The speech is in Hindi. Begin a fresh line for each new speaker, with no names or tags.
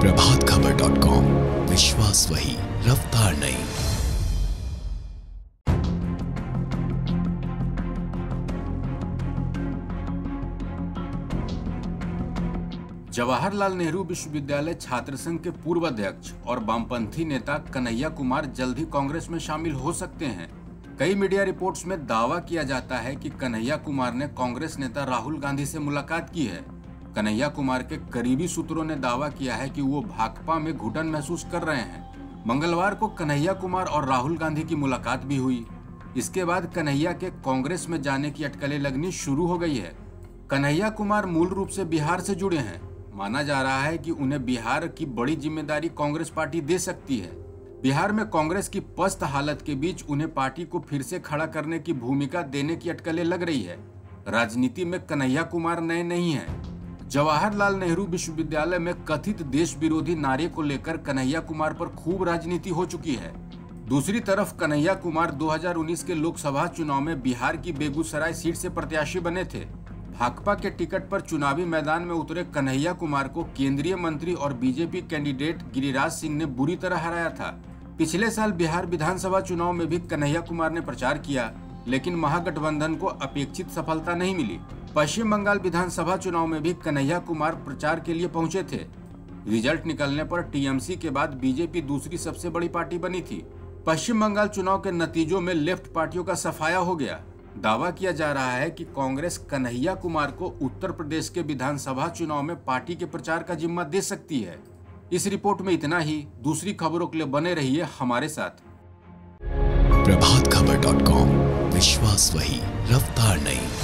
प्रभात खबर डॉट कॉम विश्वास वही, रफ्तार नहीं।
जवाहरलाल नेहरू विश्वविद्यालय छात्र संघ के पूर्व अध्यक्ष और वामपंथी नेता कन्हैया कुमार जल्द ही कांग्रेस में शामिल हो सकते हैं। कई मीडिया रिपोर्ट्स में दावा किया जाता है कि कन्हैया कुमार ने कांग्रेस नेता राहुल गांधी से मुलाकात की है। कन्हैया कुमार के करीबी सूत्रों ने दावा किया है कि वो भाकपा में घुटन महसूस कर रहे हैं। मंगलवार को कन्हैया कुमार और राहुल गांधी की मुलाकात भी हुई। इसके बाद कन्हैया के कांग्रेस में जाने की अटकलें लगनी शुरू हो गई है। कन्हैया कुमार मूल रूप से बिहार से जुड़े हैं। माना जा रहा है कि उन्हें बिहार की बड़ी ज़िम्मेदारी कांग्रेस पार्टी दे सकती है। बिहार में कांग्रेस की पस्त हालत के बीच उन्हें पार्टी को फिर से खड़ा करने की भूमिका देने की अटकलें लग रही है। राजनीति में कन्हैया कुमार नए नहीं हैं। जवाहरलाल नेहरू विश्वविद्यालय में कथित देश विरोधी नारे को लेकर कन्हैया कुमार पर खूब राजनीति हो चुकी है। दूसरी तरफ़ कन्हैया कुमार 2019 के लोकसभा चुनाव में बिहार की बेगूसराय सीट से प्रत्याशी बने थे। भाकपा के टिकट पर चुनावी मैदान में उतरे कन्हैया कुमार को केंद्रीय मंत्री और बीजेपी कैंडिडेट गिरिराज सिंह ने बुरी तरह हराया था। पिछले साल बिहार विधानसभा चुनाव में भी कन्हैया कुमार ने प्रचार किया। लेकिन महागठबंधन को अपेक्षित सफलता नहीं मिली। पश्चिम बंगाल विधानसभा चुनाव में भी कन्हैया कुमार प्रचार के लिए पहुँचे थे। रिज़ल्ट निकलने पर टीएमसी के बाद बीजेपी दूसरी सबसे बड़ी पार्टी बनी थी। पश्चिम बंगाल चुनाव के नतीजों में लेफ़्ट पार्टियों का सफाया हो गया। दावा किया जा रहा है कि कांग्रेस कन्हैया कुमार को उत्तर प्रदेश के विधानसभा चुनाव में पार्टी के प्रचार का जिम्मा दे सकती है। इस रिपोर्ट में इतना ही। दूसरी खबरों के लिए बने रहिए हमारे साथ।
प्रभात खबर डॉट कॉम विश्वास वही रफ्तार नहीं।